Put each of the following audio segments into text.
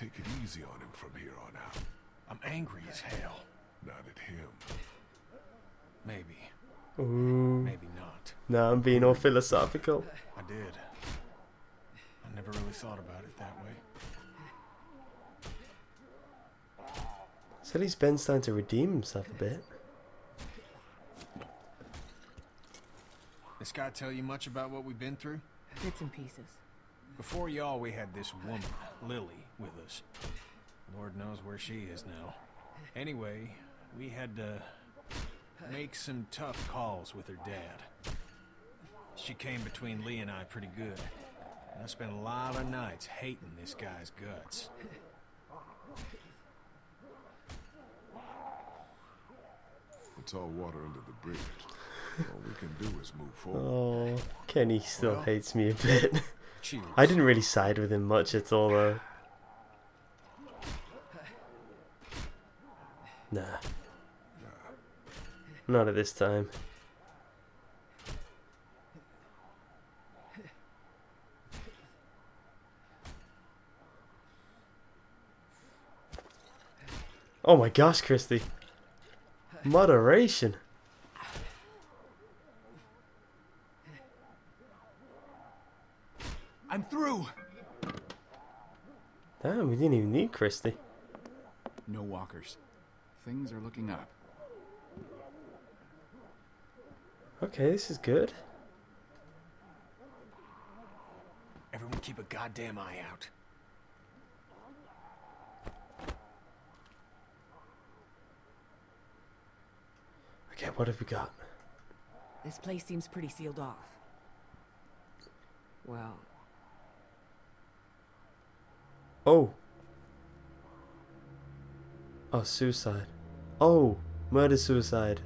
take it easy on him from here on out. I'm angry as hell. Not at him. Maybe. Ooh. Maybe not. Now I'm being all philosophical. I did. I never really thought about it that way. So at least Ben's starting to redeem himself a bit. This guy tell you much about what we've been through? Bits and pieces. Before y'all, we had this woman, Lilly, with us. Lord knows where she is now. Anyway, we had to make some tough calls with her dad. She came between Lee and I pretty good. And I spent a lot of nights hating this guy's guts. It's all water under the bridge. All we can do is move forward. Oh, Kenny still Well. hates me a bit. Cheers. I didn't really side with him much at all, though. Nah. Not at this time. Oh my gosh, Christy. Moderation. Didn't even need Christy. No walkers. Things are looking up. Okay, this is good. Everyone keep a goddamn eye out. Okay, what have we got? This place seems pretty sealed off. Well, Oh. Oh, suicide. Oh, murder suicide.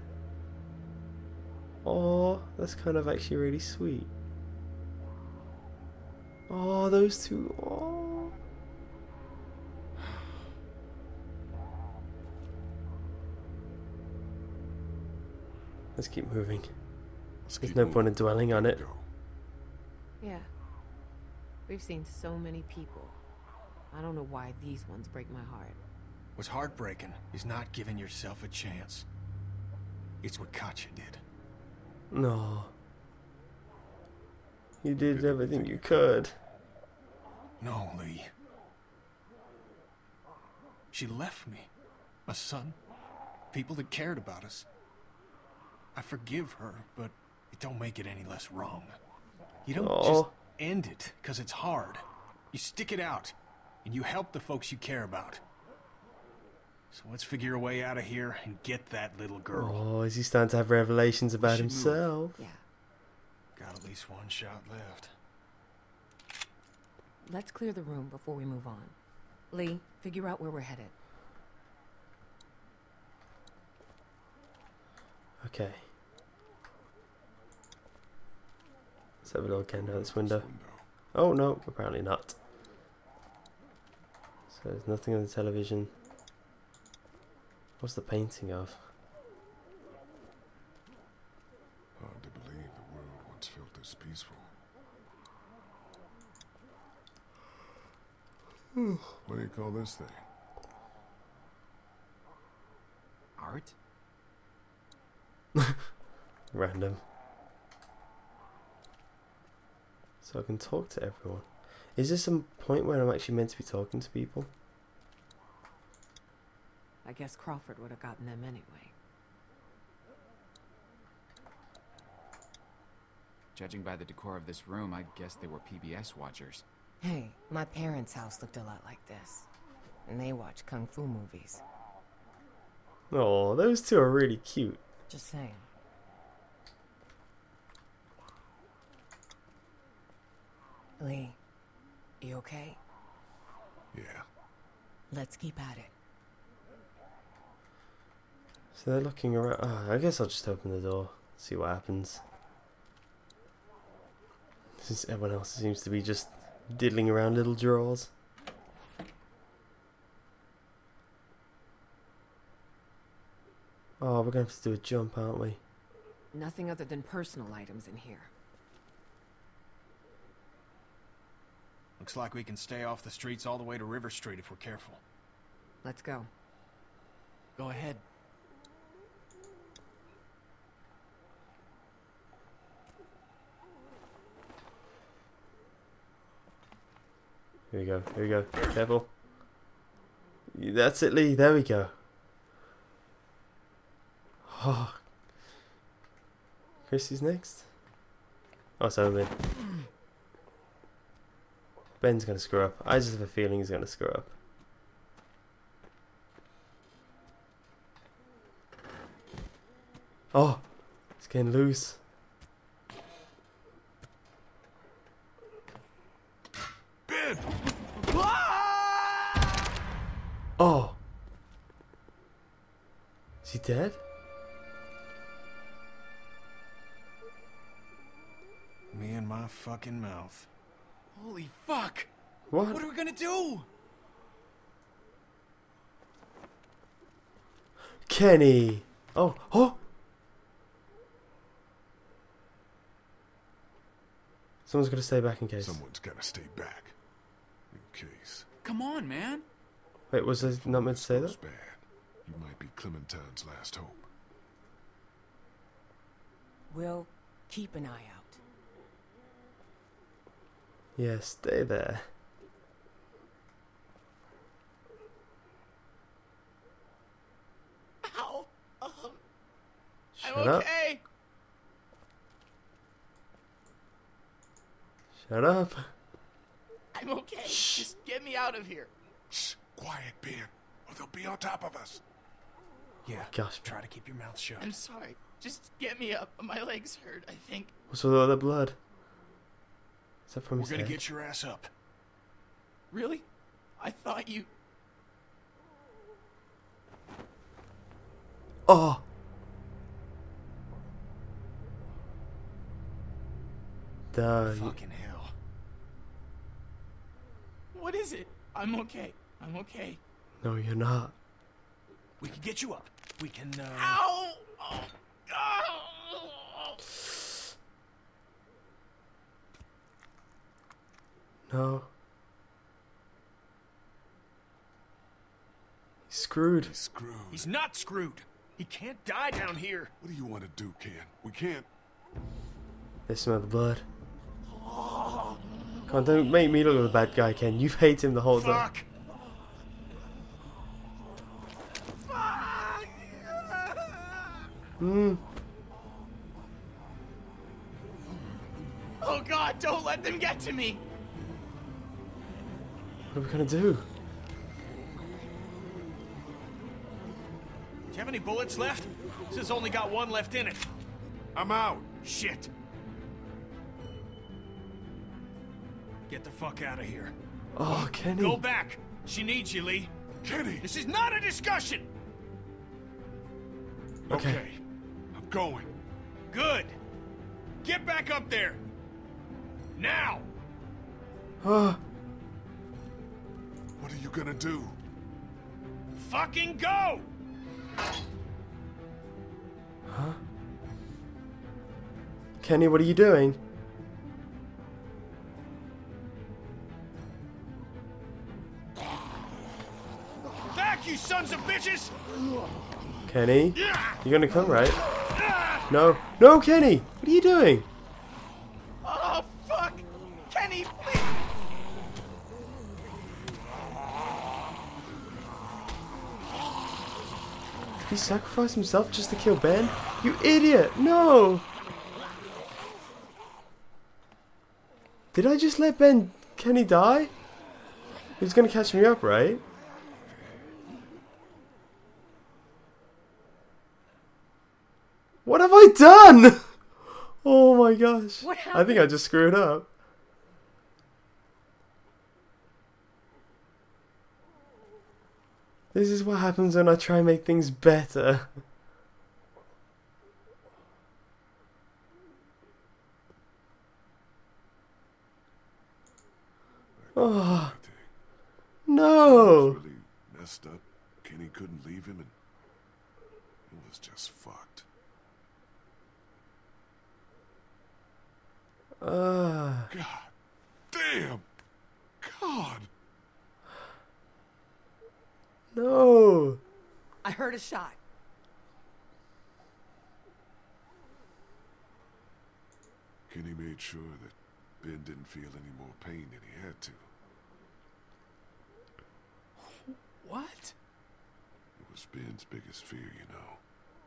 Oh, that's kind of actually really sweet. Oh, those two. Oh. Let's keep moving. Let's There's keep no moving. point in dwelling on it. Yeah. We've seen so many people. I don't know why these ones break my heart. What's heartbreaking is not giving yourself a chance. It's what Katjaa did. No. You did everything you could. No, Lee. She left me. A son. People that cared about us. I forgive her, but it don't make it any less wrong. You don't just end it, because it's hard. You stick it out, and you help the folks you care about. So let's figure a way out of here and get that little girl. Oh, is he starting to have revelations about should move. himself? Yeah. Got at least one shot left. Let's clear the room before we move on. Lee, figure out where we're headed. Okay. Let's have a look again out this window. Oh no, apparently not. So there's nothing on the television. What's the painting of? Hard to believe the world once felt this peaceful. what do you call this thing? Art? Random. So I can talk to everyone. Is this some point where I'm actually meant to be talking to people? I guess Crawford would have gotten them anyway. Judging by the decor of this room, I guess they were PBS watchers. Hey, my parents' house looked a lot like this. And they watch kung fu movies. Oh, those two are really cute. Just saying. Lee, you okay? Yeah. Let's keep at it. So they're looking around. Oh, I guess I'll just open the door, see what happens. Since everyone else seems to be just diddling around little drawers. Oh, we're gonna have to do a jump, aren't we? Nothing other than personal items in here. Looks like we can stay off the streets all the way to River Street if we're careful. Let's go. Go ahead. Here we go. Here we go. Careful. That's it, Lee. There we go. Oh. Chris is next. Oh, so Ben. Ben's gonna screw up. I just have a feeling he's gonna screw up. Oh, it's getting loose. Ben! Oh. Is he dead? Me and my fucking mouth. Holy fuck! What? What are we gonna do? Kenny. Oh, oh. Someone's got to stay back in case. Someone's gotta stay back. In case. Come on, man. Wait, was I not meant to say Goes that? bad. You might be Clementine's last hope. We'll keep an eye out. Yeah, stay there. Ow! Um, Shut up. Shut up. I'm okay. Just get me out of here. Shh! Quiet, Ben, or they'll be on top of us. Yeah, Gosh. try to keep your mouth shut. I'm sorry. Just get me up. My legs hurt, I think. What's with all the blood? Is that from We're his gonna head? get your ass up. Really? I thought you. Oh! Duh. Fucking hell. What is it? I'm okay. I'm okay. No, you're not. We can get you up. We can, uh... Ow! Oh, oh. No. He's screwed. He's screwed. He's not screwed. He can't die down here. What do you want to do, Ken? We can't. They smell the blood. Come on, don't make me look like the bad guy, Ken. You've hated him the whole time. Fuck! Hmm. Oh god, don't let them get to me! What are we gonna do? Do you have any bullets left? This has only got one left in it. I'm out. Shit. Get the fuck out of here. Oh, Kenny. Go back. She needs you, Lee. Kenny! This is not a discussion. Okay. Okay. Going. Good. Get back up there. Now. Huh? What are you gonna do? Fucking go. Huh? Kenny, what are you doing? Back, you sons of bitches. Kenny? You're gonna come, right? No. No, Kenny! What are you doing? Oh, fuck! Kenny, please! Did he sacrifice himself just to kill Ben? You idiot! No! Did I just let Ben Kenny die? He was gonna catch me up, right? What have I done? Oh my gosh. What I think I just screwed up. This is what happens when I try and make things better. Oh, no! really messed up. Kenny couldn't leave him, and it was just fucked. Ah. God damn! God! No. I heard a shot. Kenny made sure that Ben didn't feel any more pain than he had to. What? It was Ben's biggest fear, you know.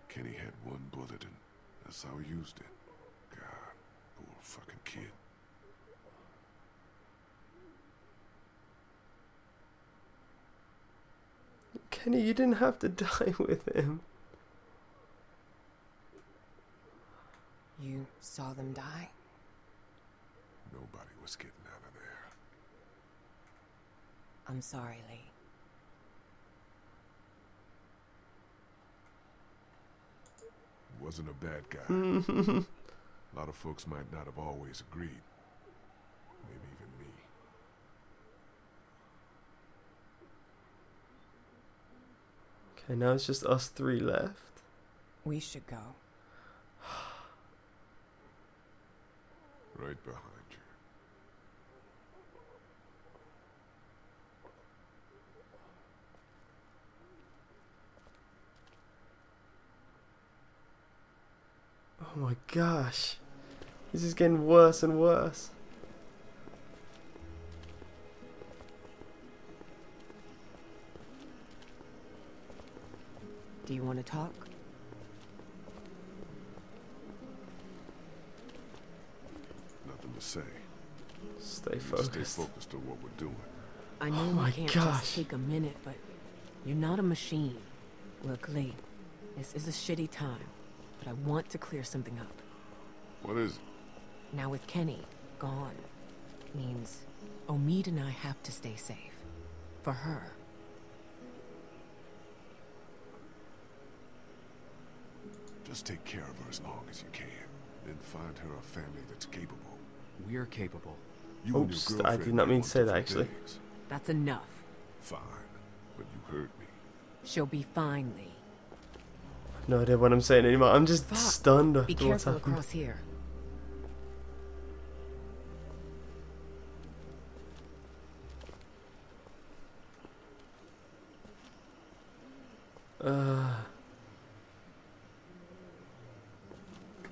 Kenny had one bullet and that's how he used it. God, poor fucking kid. Kenny, you didn't have to die with him. You saw them die? Nobody was getting out of there. I'm sorry, Lee. Wasn't a bad guy. a lot of folks might not have always agreed. Maybe even me. Okay, now it's just us three left. We should go. Right behind you. Oh my gosh. This is getting worse and worse. Do you want to talk? Nothing to say. Stay focused. Stay focused. focused on what we're doing. I know Oh you my can't gosh. just take a minute, but you're not a machine. Look, Lee, this is a shitty time, but I want to clear something up. What is it? Now with Kenny gone, means Omid and I have to stay safe. For her. Just take care of her as long as you can. Then find her a family that's capable. We're capable. You Oops, I did not mean to say that, actually. things. That's enough. Fine, but you hurt me. She'll be fine, Lee. No idea what I'm saying anymore. I'm just Fuck. stunned Be after what's careful across here. Uh,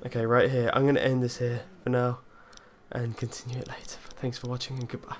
okay, right here. I'm going to end this here for now and continue it later. Thanks for watching and goodbye.